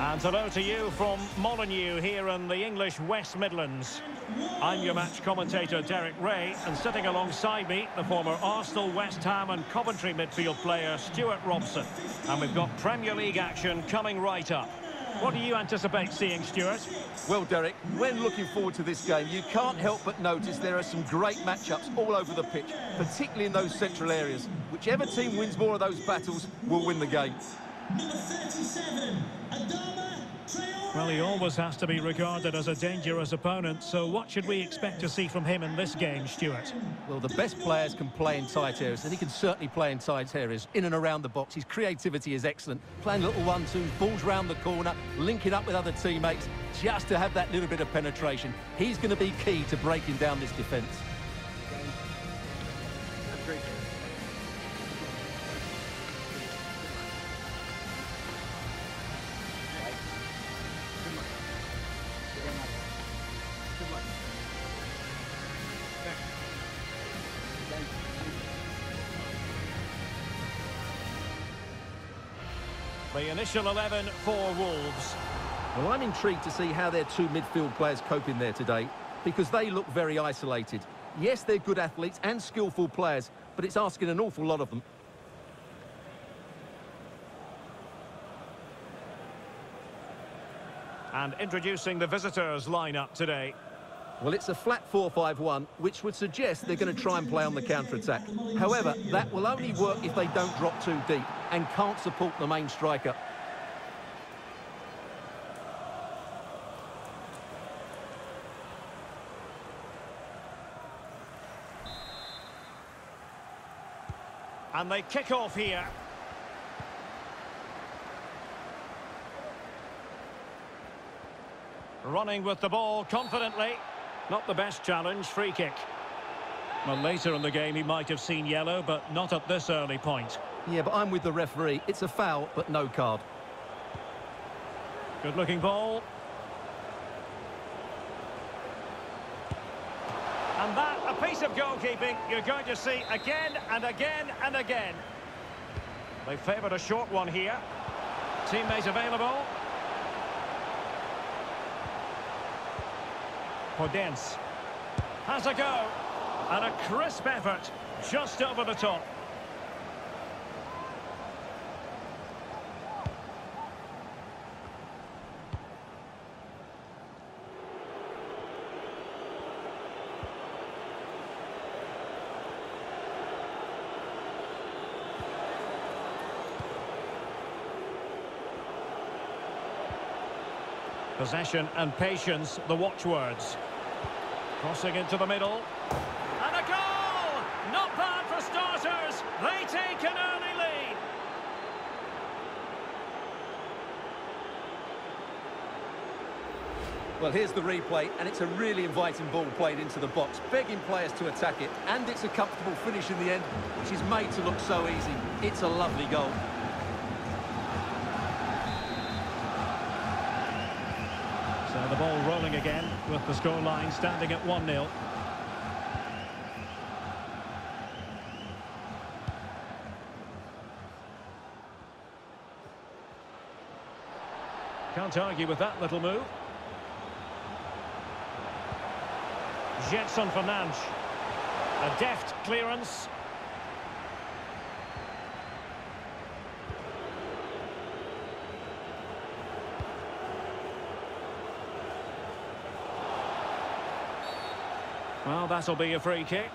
And hello to you from Molineux here in the English West Midlands. I'm your match commentator Derek Ray and sitting alongside me the former Arsenal, West Ham and Coventry midfield player Stewart Robson. And we've got Premier League action coming right up. What do you anticipate seeing, Stewart? Well, Derek, when looking forward to this game, you can't help but notice there are some great matchups all over the pitch, particularly in those central areas. Whichever team wins more of those battles will win the game. Number 37, well, he always has to be regarded as a dangerous opponent, so what should we expect to see from him in this game, Stewart? Well, the best players can play in tight areas, and he can certainly play in tight areas, in and around the box. His creativity is excellent. Playing little one-two, balls round the corner, linking up with other teammates, just to have that little bit of penetration. He's going to be key to breaking down this defence. The initial 11 for Wolves. Well, I'm intrigued to see how their two midfield players cope in there today because they look very isolated. Yes, they're good athletes and skillful players, but it's asking an awful lot of them. And introducing the visitors lineup today. Well, it's a flat 4-5-1, which would suggest they're going to try and play on the counter-attack. However, that will only work if they don't drop too deep and can't support the main striker. And they kick off here. Running with the ball confidently. Not the best challenge, free kick. Well, later in the game he might have seen yellow, but not at this early point. Yeah, but I'm with the referee. It's a foul, but no card. Good-looking ball. And that, a piece of goalkeeping you're going to see again and again and again. They favoured a short one here. Teammate available. Podence. Has a go. And a crisp effort just over the top. Possession and patience, the watchwords. Crossing into the middle. And a goal! Not bad for starters. They take an early lead. Well, here's the replay, and it's a really inviting ball played into the box, begging players to attack it, and it's a comfortable finish in the end, which is made to look so easy. It's a lovely goal. Ball rolling again with the scoreline standing at 1-0. Can't argue with that little move. Gedson Fernandes. A deft clearance. Well, that'll be a free kick.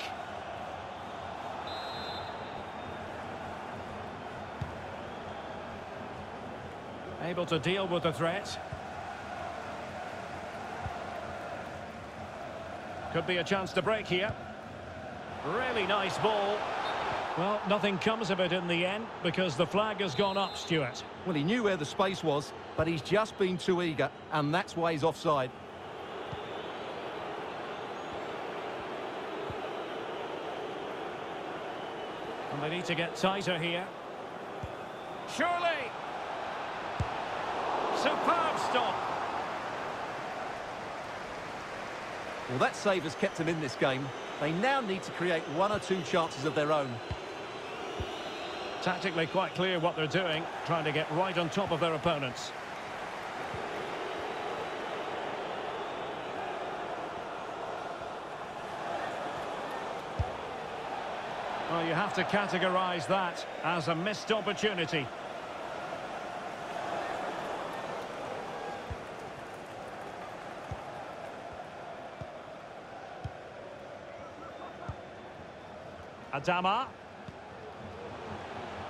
Able to deal with the threat. Could be a chance to break here. Really nice ball. Well, nothing comes of it in the end because the flag has gone up, Stewart. Well, he knew where the space was, but he's just been too eager, and that's why he's offside. And they need to get tighter here. Surely! Superb stop. Well, that save has kept them in this game. They now need to create one or two chances of their own. Tactically quite clear what they're doing, trying to get right on top of their opponents. Well, you have to categorise that as a missed opportunity. Adama.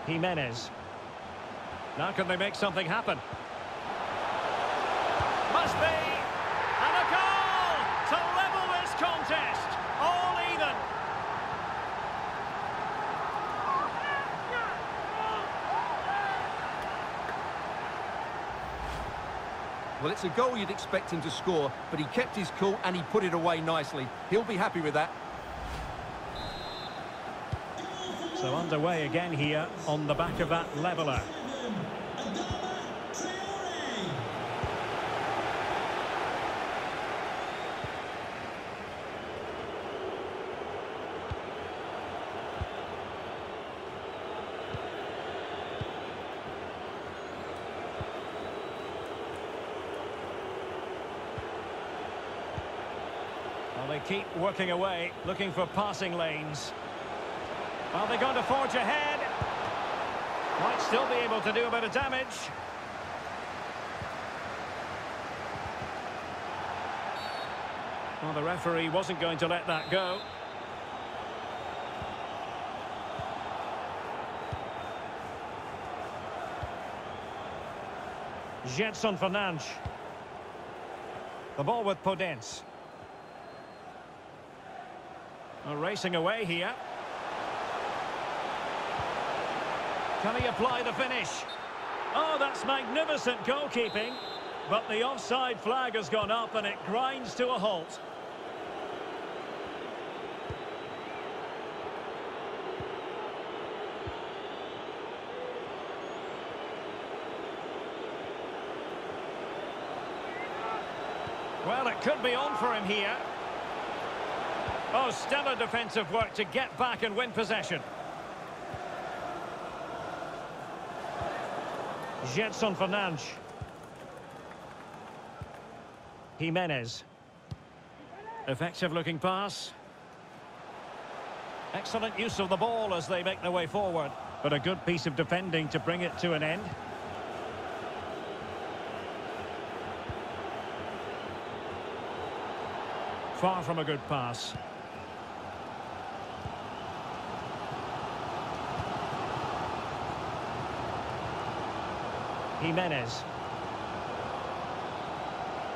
Jimenez. Now can they make something happen? Must be! And a goal to level this contest! All even! Well, it's a goal you'd expect him to score, but he kept his cool and he put it away nicely. He'll be happy with that. So underway again here on the back of that leveller. Well, they keep working away, looking for passing lanes. Well, they're going to forge ahead. Might still be able to do a bit of damage. Well, the referee wasn't going to let that go. Gedson Fernandes. The ball with Podence. Well, racing away here. Can he apply the finish? Oh, that's magnificent goalkeeping. But the offside flag has gone up and it grinds to a halt. Well, it could be on for him here. Oh, stellar defensive work to get back and win possession. Gedson Fernandes. Jimenez. Effective looking pass. Excellent use of the ball as they make their way forward. But a good piece of defending to bring it to an end. Far from a good pass. Jimenez.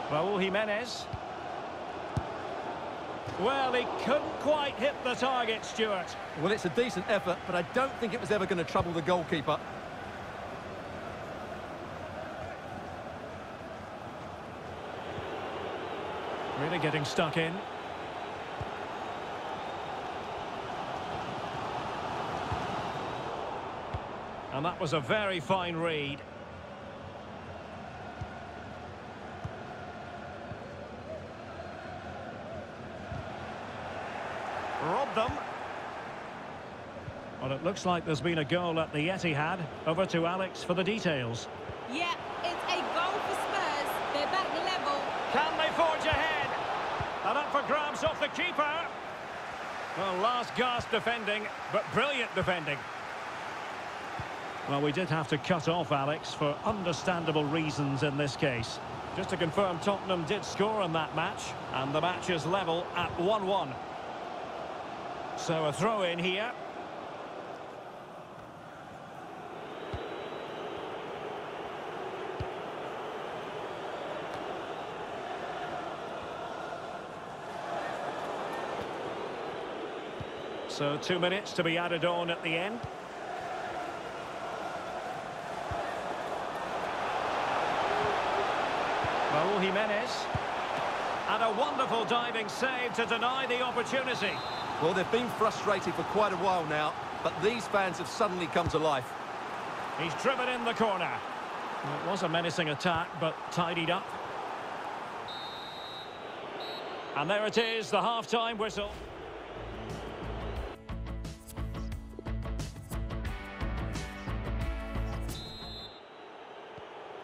Raul Jimenez. Well, he couldn't quite hit the target, Stewart. Well, it's a decent effort, but I don't think it was ever going to trouble the goalkeeper. Really getting stuck in. And that was a very fine read. Robbed them. Well, it looks like there's been a goal at the Etihad. Over to Alex for the details. Yeah, it's a goal for Spurs. They're back level. Can they forge ahead? And up for grabs off the keeper. Well, last gasp defending, but brilliant defending. Well, we did have to cut off Alex for understandable reasons in this case. Just to confirm, Tottenham did score in that match, and the match is level at 1-1. So a throw in here. So two minutes to be added on at the end. Raul Jimenez. And a wonderful diving save to deny the opportunity. Well, they've been frustrated for quite a while now, but these fans have suddenly come to life. He's driven in the corner. Well, it was a menacing attack, but tidied up. And there it is, the half-time whistle.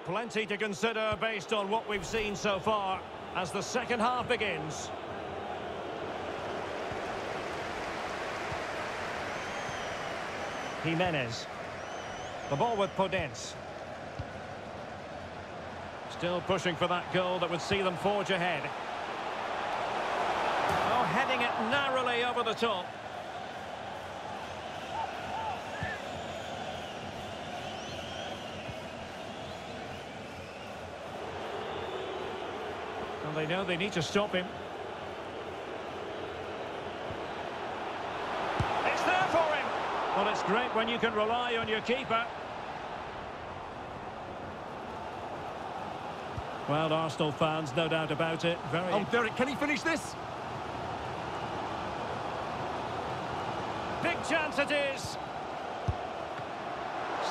Plenty to consider based on what we've seen so far as the second half begins. Jimenez. The ball with Podence. Still pushing for that goal that would see them forge ahead. Oh, heading it narrowly over the top. And they know they need to stop him. It's there for him. Well, it's great when you can rely on your keeper. Well, Arsenal fans, no doubt about it. Very. Oh, Derek, can he finish this? Big chance it is.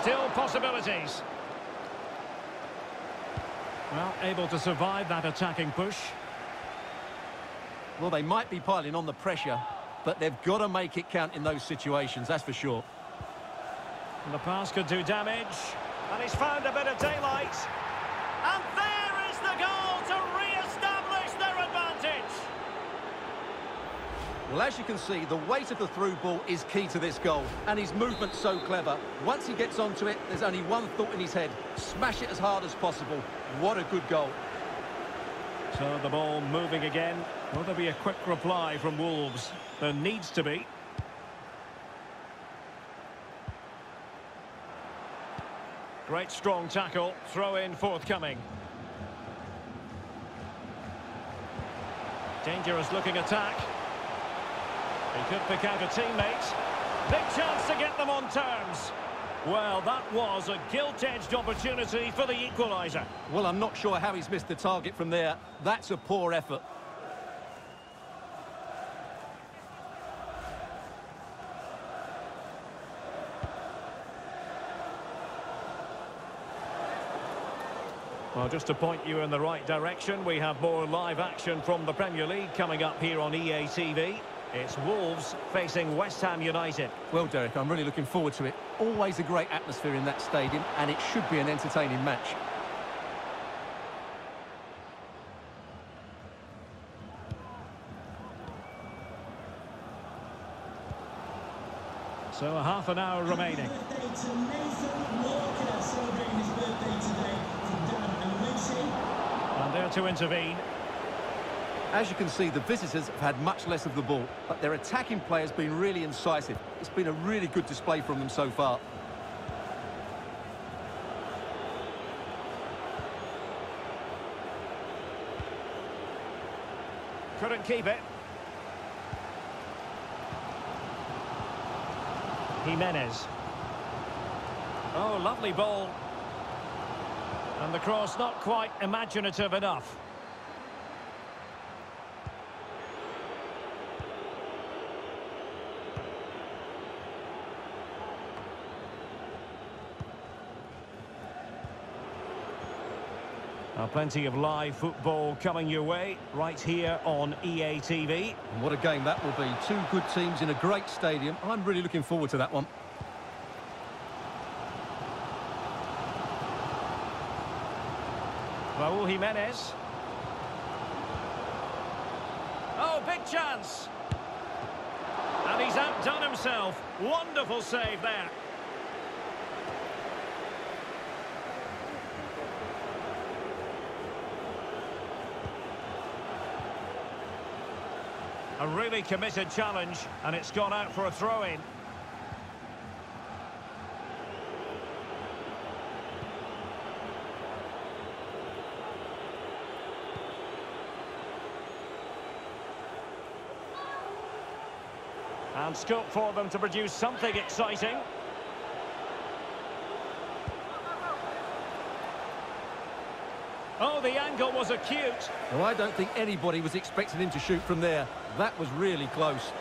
Still possibilities. Well, able to survive that attacking push. Well, they might be piling on the pressure, but they've got to make it count in those situations, that's for sure. And the pass could do damage. And he's found a bit of daylight. And there is the goal to re-establish their advantage. Well, as you can see, the weight of the through ball is key to this goal, and his movement's so clever. Once he gets onto it, there's only one thought in his head. Smash it as hard as possible. What a good goal. So the ball moving again. Will there be a quick reply from Wolves? There needs to be. Great strong tackle. Throw in forthcoming. Dangerous looking attack. He could pick out a teammate. Big chance to get them on terms. Well, that was a gilt-edged opportunity for the equaliser. Well, I'm not sure how he's missed the target from there. That's a poor effort. Well, just to point you in the right direction, we have more live action from the Premier League coming up here on EA TV. It's Wolves facing West Ham United. Well, Derek, I'm really looking forward to it. Always a great atmosphere in that stadium, and it should be an entertaining match. So a half an hour remaining. And there to intervene. As you can see, the visitors have had much less of the ball, but their attacking play has been really incisive. It's been a really good display from them so far. Couldn't keep it. Jimenez. Oh, lovely ball. And the cross not quite imaginative enough. Now, plenty of live football coming your way right here on EA TV. And what a game that will be. Two good teams in a great stadium. I'm really looking forward to that one. Raul Jimenez. Oh, big chance. And he's outdone himself. Wonderful save there. A really committed challenge, and it's gone out for a throw-in. Scope for them to produce something exciting. Oh, the angle was acute. Well, I don't think anybody was expecting him to shoot from there. That was really close.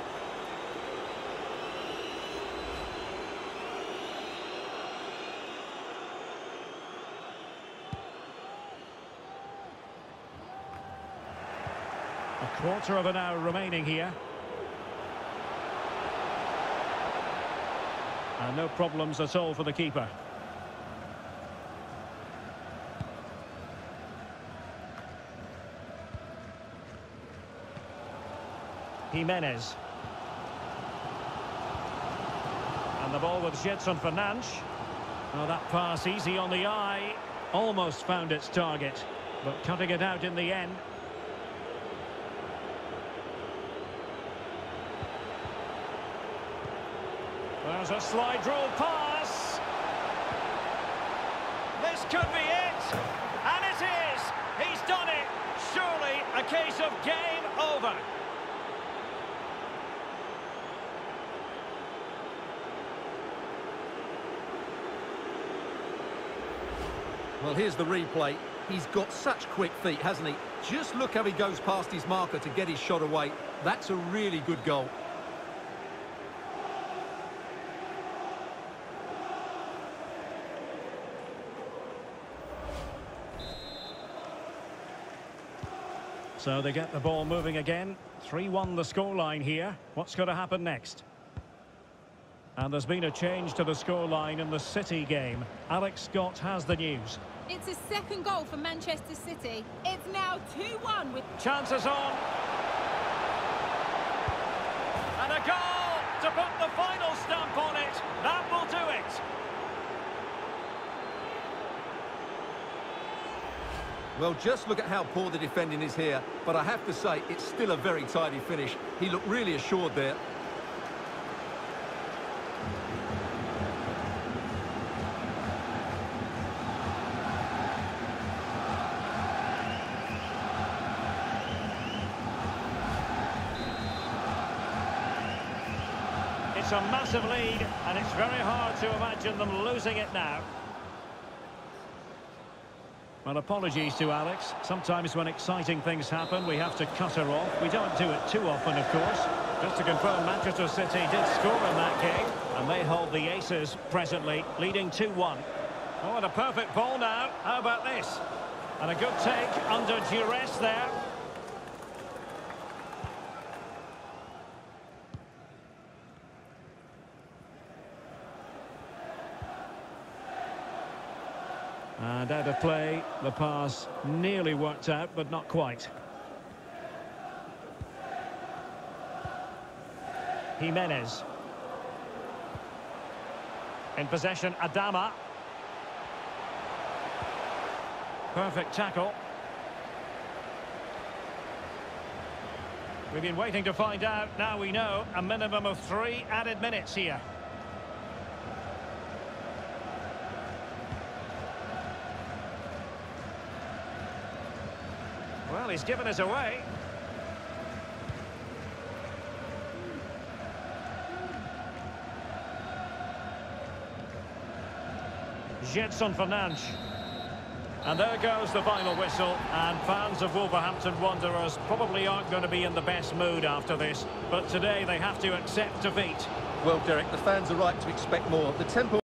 A quarter of an hour remaining here. And no problems at all for the keeper. Jimenez. And the ball with Gedson Fernandes. Oh, that pass easy on the eye. Almost found its target, but cutting it out in the end. There's a slide rule pass. This could be it. And it is. He's done it. Surely a case of game over. Well, here's the replay. He's got such quick feet, hasn't he? Just look how he goes past his marker to get his shot away. That's a really good goal. So they get the ball moving again. 3-1 the scoreline here. What's going to happen next? And there's been a change to the scoreline in the City game. Alex Scott has the news. It's a second goal for Manchester City. It's now 2-1 with... Chances on. And a goal to put the final stamp on it. That will do it. Well, just look at how poor the defending is here. But I have to say, it's still a very tidy finish. He looked really assured there. It's a massive lead, and it's very hard to imagine them losing it now. Well, apologies to Alex. Sometimes when exciting things happen, we have to cut her off. We don't do it too often, of course. Just to confirm, Manchester City did score in that game, and they hold the aces presently, leading 2-1. Oh, and a perfect ball now. How about this? And a good take under duress there. And out of play, the pass nearly worked out, but not quite. Jimenez. In possession, Adama. Perfect tackle. We've been waiting to find out. Now we know a minimum of three added minutes here. Well, he's given us away. Gedson Fernandes. And there goes the final whistle, and fans of Wolverhampton Wanderers probably aren't going to be in the best mood after this, but today they have to accept defeat. Well, Derek, the fans are right to expect more. The tempo